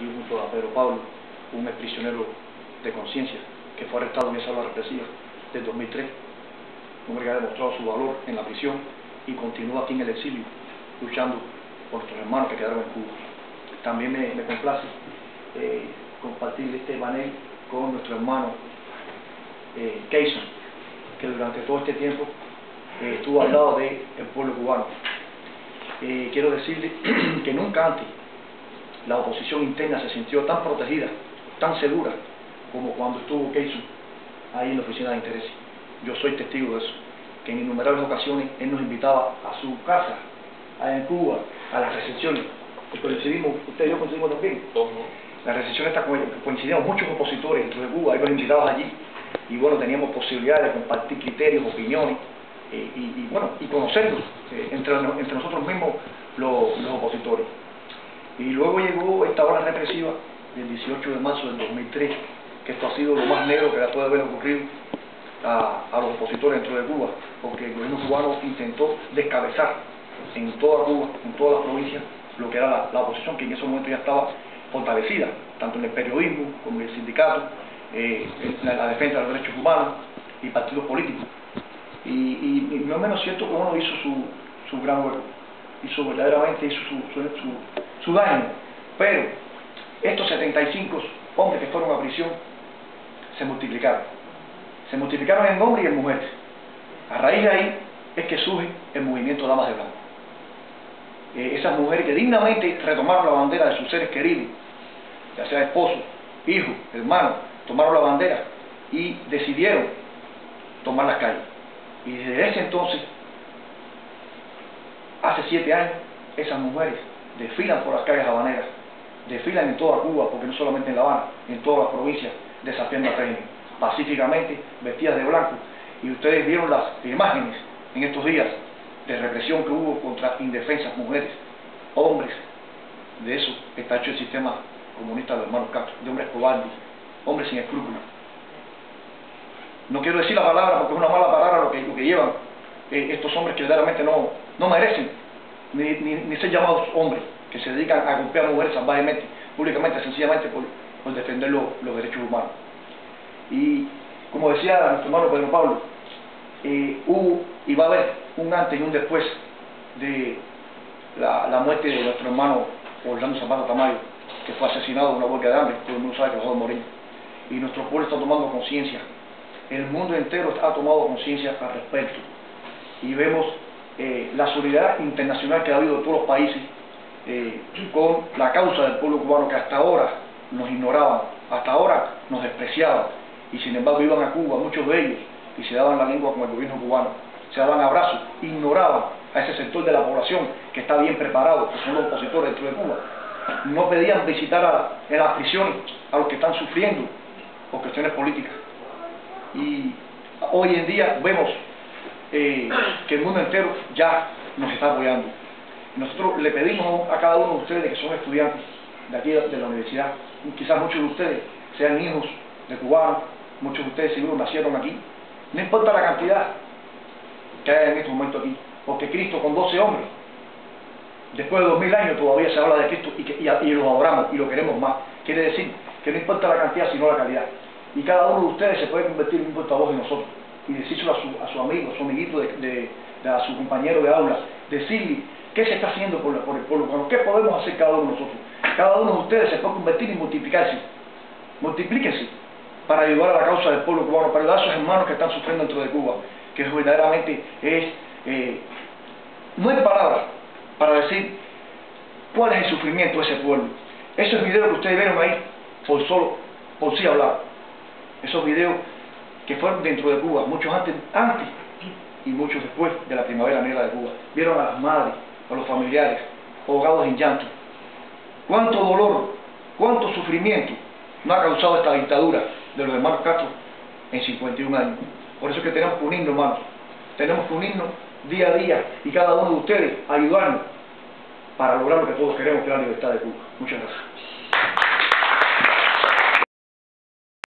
aquí junto a Pedro Pablo, un ex prisionero de conciencia que fue arrestado en esa hora represiva del 2003, un hombre que ha demostrado su valor en la prisión y continúa aquí en el exilio luchando por nuestros hermanos que quedaron en Cuba. También me, me complace eh, compartir este panel con nuestro hermano eh, que durante todo este tiempo eh, estuvo al lado del pueblo cubano. Eh, quiero decirle que nunca antes la oposición interna se sintió tan protegida, tan segura, como cuando estuvo Keyson ahí en la oficina de interés. Yo soy testigo de eso, que en innumerables ocasiones él nos invitaba a su casa, allá en Cuba, a las recepciones. Y coincidimos, usted y yo coincidimos también. La recepción está coincidimos muchos opositores dentro de Cuba, ahí nos invitaban allí. Y bueno, teníamos posibilidad de compartir criterios, opiniones, eh, y, bueno, y conocernos eh, entre, entre nosotros mismos los, los opositores. Y luego llegó esta ola represiva del 18 de marzo del 2003, que esto ha sido lo más negro que puede haber ocurrido a, a, los opositores dentro de Cuba, porque el gobierno cubano intentó descabezar en toda Cuba, en toda la provincia, lo que era la, oposición, que en ese momento ya estaba fortalecida, tanto en el periodismo como en el sindicato, eh, en la, defensa de los derechos humanos y partidos políticos. Y, y, no es menos cierto que uno hizo su, su gran hueco, hizo verdaderamente hizo su, su, su su daño. Pero estos 75 hombres que fueron a prisión se multiplicaron. Se multiplicaron en hombres y en mujeres. A raíz de ahí es que surge el movimiento Damas de Blanco. Eh, esas mujeres que dignamente retomaron la bandera de sus seres queridos, ya sea esposo, hijo, hermano, tomaron la bandera y decidieron tomar las calles. Y desde ese entonces, hace siete años, esas mujeres desfilan por las calles habaneras, desfilan en toda Cuba, porque no solamente en La Habana, en todas las provincias, desafiando al régimen, pacíficamente, vestidas de blanco. Y ustedes vieron las imágenes en estos días de represión que hubo contra indefensas mujeres, hombres. De eso está hecho el sistema comunista de los hermanos Castro, de hombres cobardes, hombres sin escrúpulos. No quiero decir la palabra porque es una mala palabra lo que, lo que llevan estos hombres que verdaderamente no, no merecen ni, ni, ni ser llamados hombres que se dedican a golpear a mujeres salvajemente, públicamente, sencillamente por, por defender los derechos humanos. Y como decía nuestro hermano Pedro Pablo, eh, hubo y va a haber un antes y un después de la, la muerte de nuestro hermano Orlando Zapata Tamayo, que fue asesinado en una huelga de hambre, todo el mundo sabe que de morir. Y nuestro pueblo está tomando conciencia, el mundo entero ha tomado conciencia al respecto. Y vemos eh, la solidaridad internacional que ha habido de todos los países eh, con la causa del pueblo cubano que hasta ahora nos ignoraban, hasta ahora nos despreciaban y sin embargo iban a Cuba, muchos de ellos, y se daban la lengua con el gobierno cubano, se daban abrazos, ignoraban a ese sector de la población que está bien preparado, que son los opositores dentro de Cuba. No pedían visitar a, en las prisiones a los que están sufriendo por cuestiones políticas. Y hoy en día vemos eh, que el mundo entero ya nos está apoyando. Nosotros le pedimos a cada uno de ustedes que son estudiantes de aquí de la universidad, quizás muchos de ustedes sean hijos de cubanos, muchos de ustedes seguro nacieron aquí, no importa la cantidad que haya en este momento aquí, porque Cristo con 12 hombres, después de dos mil años todavía se habla de Cristo y, que, y lo adoramos y lo queremos más. Quiere decir que no importa la cantidad sino la calidad. Y cada uno de ustedes se puede convertir en un portavoz de nosotros y decírselo a su, a su amigo, a su amiguito, de, a su compañero de aula, decirle qué se está haciendo por, por el pueblo qué podemos hacer cada uno de nosotros. Cada uno de ustedes se puede convertir y multiplicarse, multiplíquense para ayudar a la causa del pueblo cubano, para ayudar a esos hermanos que están sufriendo dentro de Cuba, que verdaderamente es, eh, no hay palabras para decir cuál es el sufrimiento de ese pueblo. Esos videos que ustedes vieron ahí, por solo, por sí hablar, esos videos que fueron dentro de Cuba, muchos antes, antes y muchos después de la primavera negra de Cuba. Vieron a las madres, a los familiares, ahogados en llanto. Cuánto dolor, cuánto sufrimiento no ha causado esta dictadura de los hermanos Castro en 51 años. Por eso es que tenemos que unirnos, hermanos. Tenemos que unirnos día a día y cada uno de ustedes ayudarnos para lograr lo que todos queremos, que es la libertad de Cuba. Muchas gracias.